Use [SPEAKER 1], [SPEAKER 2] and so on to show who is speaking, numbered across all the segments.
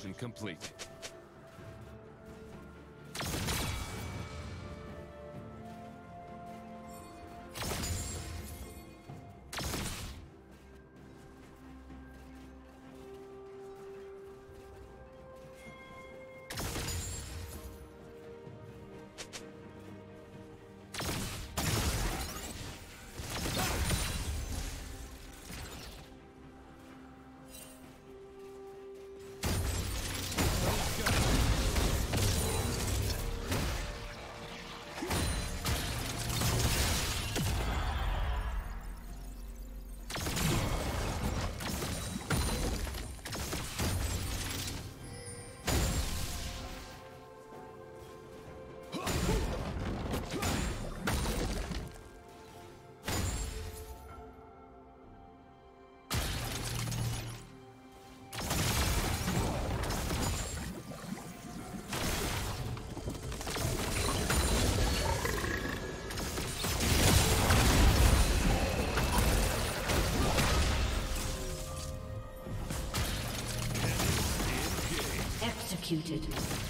[SPEAKER 1] Transformation complete.
[SPEAKER 2] Executed.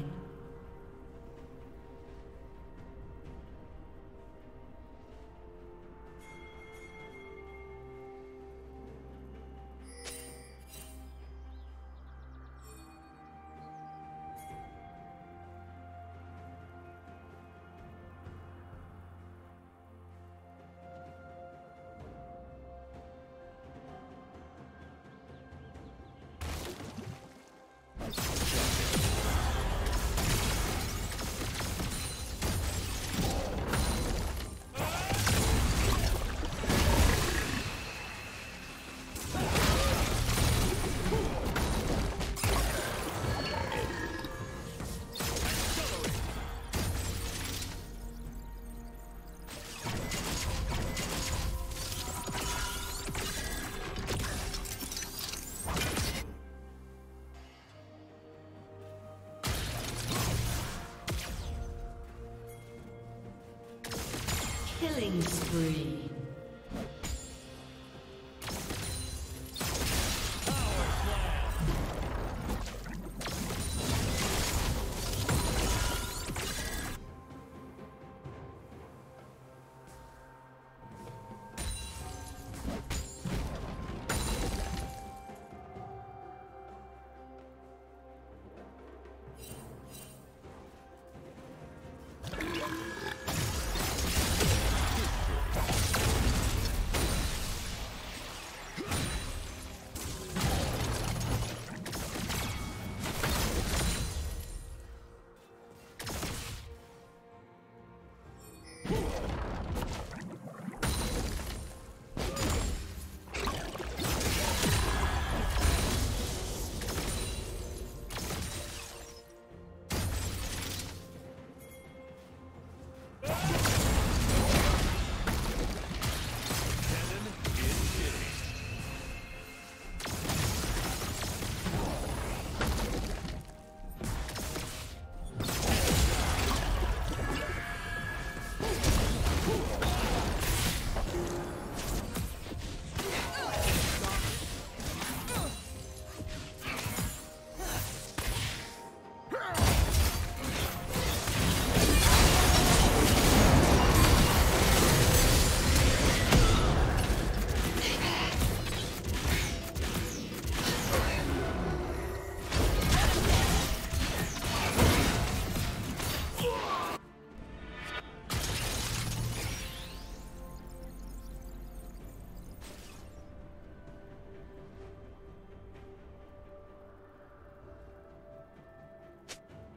[SPEAKER 2] Killing spree.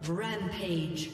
[SPEAKER 2] Rampage.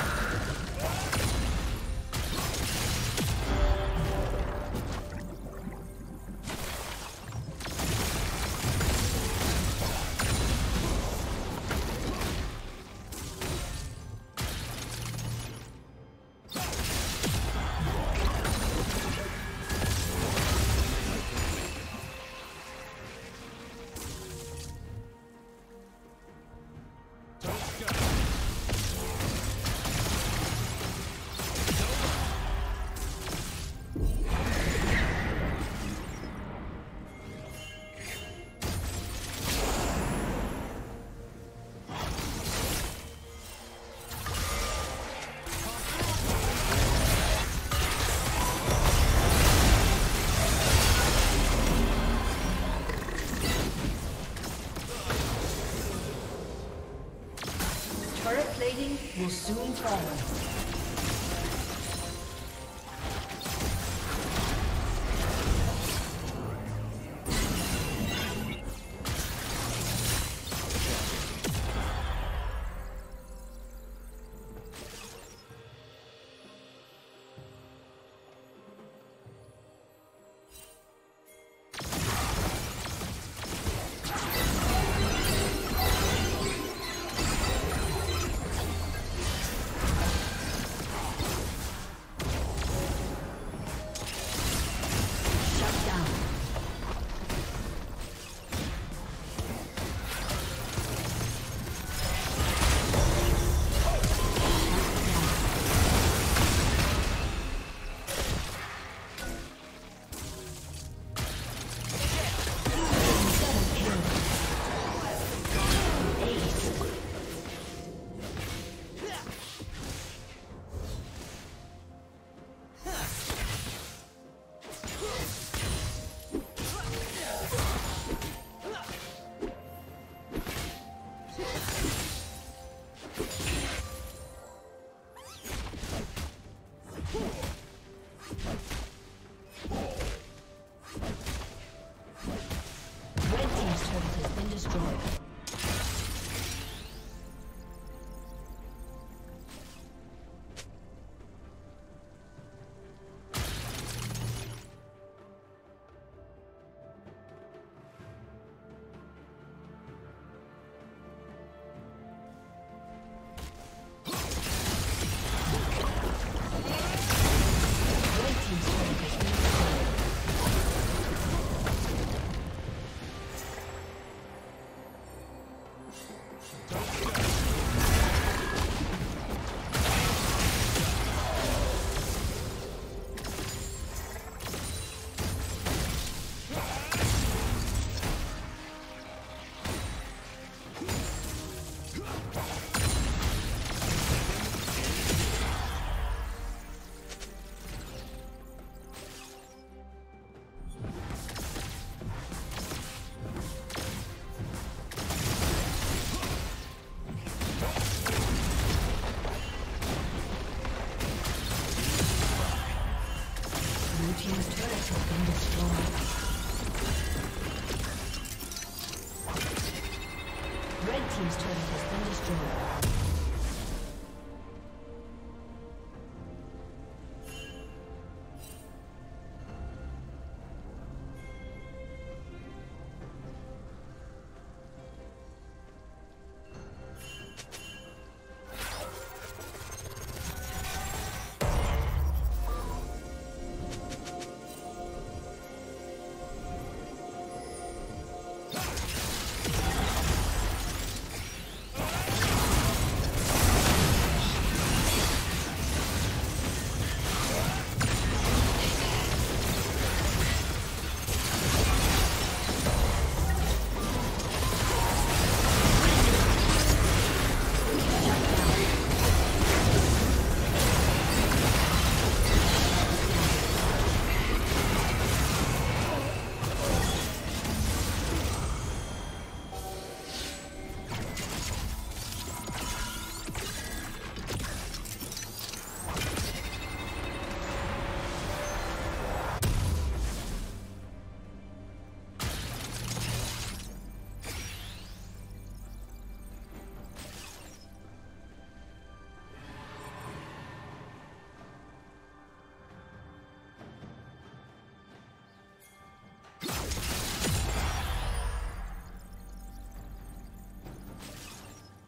[SPEAKER 2] Will soon fall.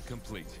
[SPEAKER 1] Complete.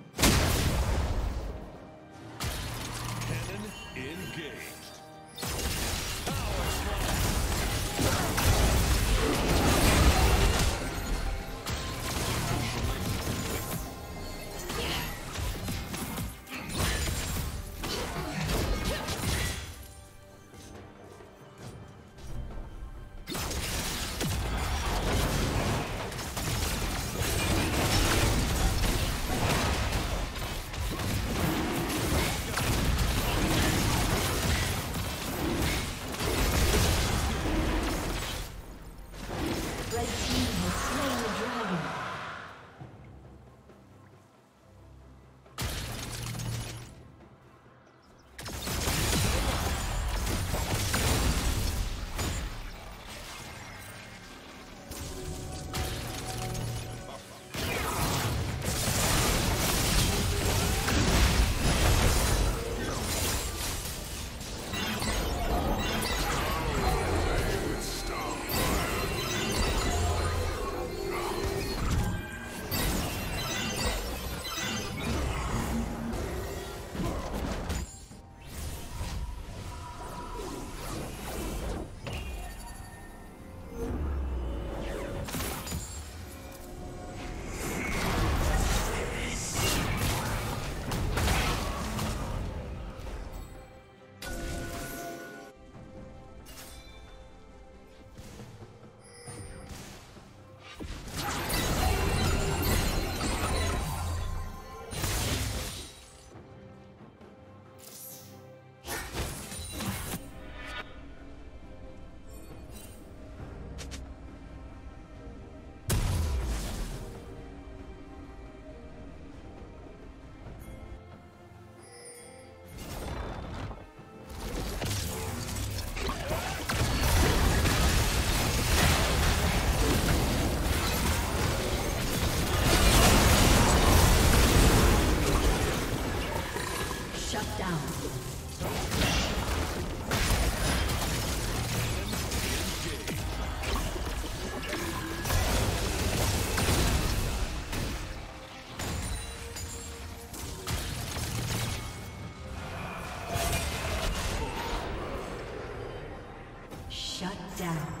[SPEAKER 2] down.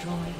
[SPEAKER 2] Destroyed.